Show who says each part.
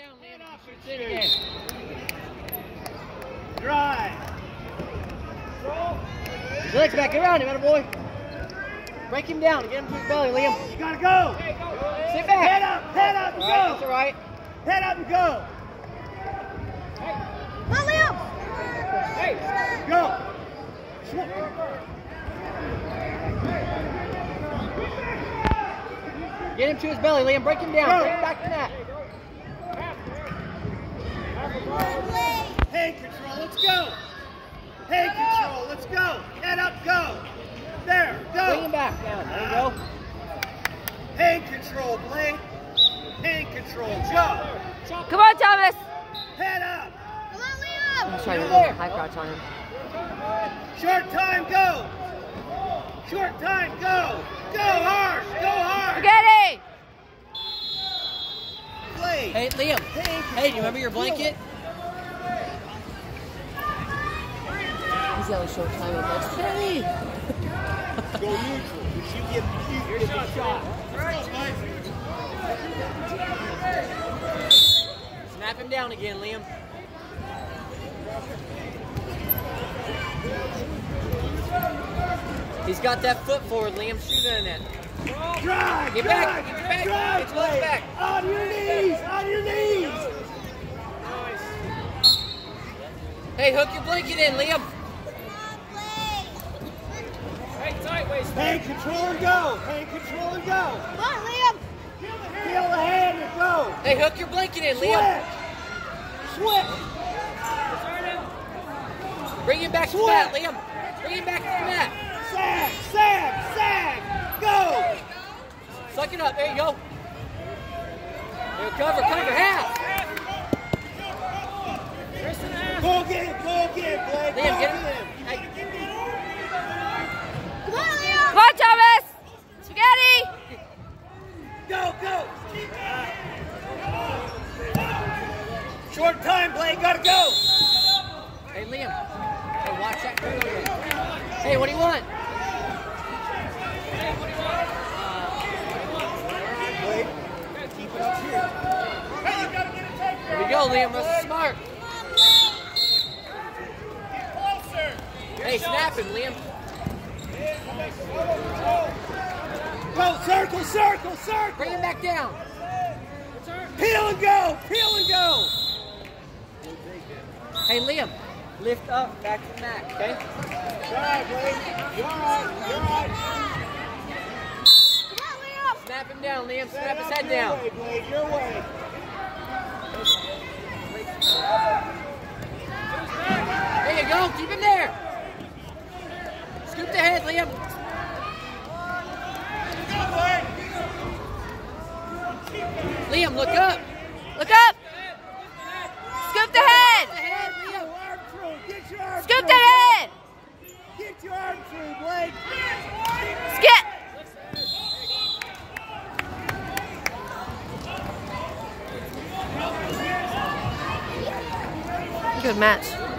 Speaker 1: down, Liam. You should.
Speaker 2: Drive.
Speaker 1: His legs back around him, atta boy. Break him down. Get him to his belly, Liam.
Speaker 2: You gotta go.
Speaker 1: Sit back.
Speaker 2: Head up, head up and
Speaker 1: All right, that's
Speaker 2: go.
Speaker 1: all right.
Speaker 2: Head up and go.
Speaker 3: Come on, Liam.
Speaker 2: Go.
Speaker 1: Get him to his belly, Liam. Break him down.
Speaker 2: Go.
Speaker 1: Bring back to that.
Speaker 2: Hand control, let's go. Hand control, let's go. Head up, go. There,
Speaker 1: Bring him
Speaker 2: go.
Speaker 1: back down. There you go.
Speaker 2: Uh, Hand control, Blake. Hand control, go.
Speaker 3: Come on, Thomas.
Speaker 2: Head up.
Speaker 3: Come on, Liam.
Speaker 1: He's trying to
Speaker 2: There.
Speaker 1: do high crouch on him.
Speaker 2: Short time, go. Short time, go. Go hard, go hard.
Speaker 3: Spaghetti.
Speaker 2: Play.
Speaker 1: Hey, Liam. Hey, do you remember your blanket? He's yelling short time. I'm Hey!
Speaker 2: Go neutral. You get, you get the shot.
Speaker 1: Snap him down again, Liam. He's got that foot forward, Liam. Shoot in it.
Speaker 2: Drive,
Speaker 1: Get
Speaker 2: drive,
Speaker 1: back, get back,
Speaker 2: drive,
Speaker 1: get your legs back.
Speaker 2: On your knees,
Speaker 1: Hey, hook your blanket in, Liam.
Speaker 2: Hand control and go. Hand control and go.
Speaker 3: Come on, Liam.
Speaker 2: Feel the hand and go.
Speaker 1: Hey, hook your blanket in,
Speaker 2: Switch.
Speaker 1: Liam.
Speaker 2: Switch.
Speaker 1: Bring him back to the mat, Liam. Bring him back to the mat.
Speaker 2: Sag, sag, sag. Go.
Speaker 1: Suck it up. There you go. There, cover, cover, half.
Speaker 2: Go again, go again, Blake.
Speaker 1: Liam,
Speaker 2: go
Speaker 1: get him.
Speaker 2: again.
Speaker 1: Hey,
Speaker 3: Come on, Liam. Come on, Thomas. Spaghetti.
Speaker 2: Go, go. Short time, Blake. Gotta go.
Speaker 1: hey, Liam. Hey, watch that turn. Hey, what do you want?
Speaker 2: Blake, keep it up here.
Speaker 1: There we go, Liam. That's smart. Hey, snap him, Liam.
Speaker 2: Go, circle, circle, circle.
Speaker 1: Bring him back down.
Speaker 2: Peel and go, peel and go.
Speaker 1: Hey, Liam. Lift up, back to the mat, okay?
Speaker 2: All right, Blake. You're all right, you're all right.
Speaker 3: Come on, Liam.
Speaker 1: Snap him down, Liam. Snap his head down.
Speaker 2: Your way, Blake, your way.
Speaker 1: There you go. Keep him there. Scoop the head, Liam. Liam, look up.
Speaker 3: Look up. Scoop the head.
Speaker 1: head,
Speaker 2: Get
Speaker 1: Liam.
Speaker 2: your arm through, get your arm
Speaker 3: Scoop the head.
Speaker 2: Get your arm through, Blake.
Speaker 3: Skip. Good match.